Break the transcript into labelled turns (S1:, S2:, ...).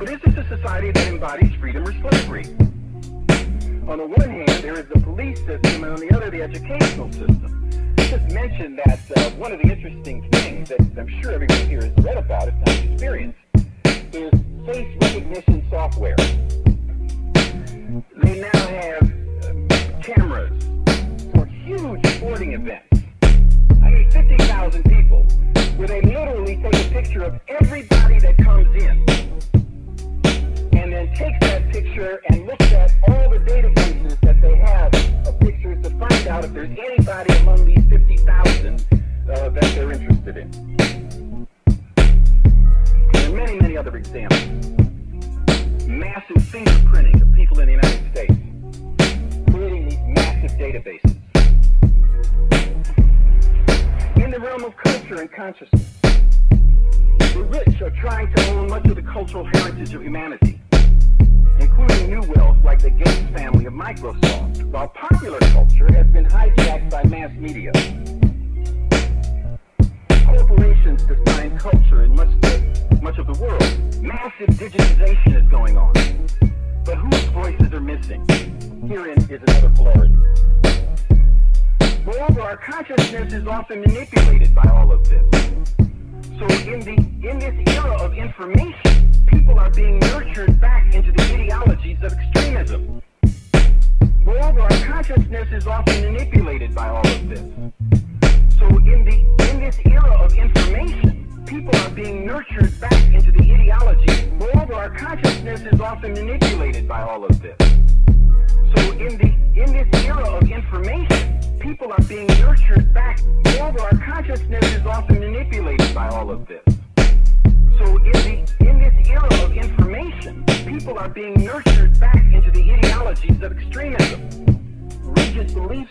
S1: But is this a society that embodies freedom or slavery? On the one hand, there is the police system, and on the other, the educational system. I just mention that uh, one of the interesting things that I'm sure everyone here has read about, if not experienced, is face recognition software. They now have um, cameras for huge sporting events. I mean, 50,000 people, where they literally take a picture of everybody that comes takes that picture and looks at all the databases that they have of pictures to find out if there's anybody among these 50,000 uh, that they're interested in. There are many, many other examples. Massive fingerprinting of people in the United States, creating these massive databases. In the realm of culture and consciousness, the rich are trying to own much of the cultural heritage of humanity, new wealth like the Gates family of Microsoft, while popular culture has been hijacked by mass media. Corporations define culture in much, much of the world. Massive digitization is going on. But whose voices are missing? Herein is another polarity. Moreover, our consciousness is often manipulated by all of this. So in the in this of information, people are being nurtured back into the ideologies of extremism. Moreover, our consciousness is often manipulated by all of this. So in the in this era of information, people are being nurtured back into the ideology. Moreover, our consciousness is often manipulated by all of this. So in the in this era of information, people are being nurtured back. Moreover, our consciousness is often manipulated by all of this. People are being nurtured back into the ideologies of extremism, rigid belief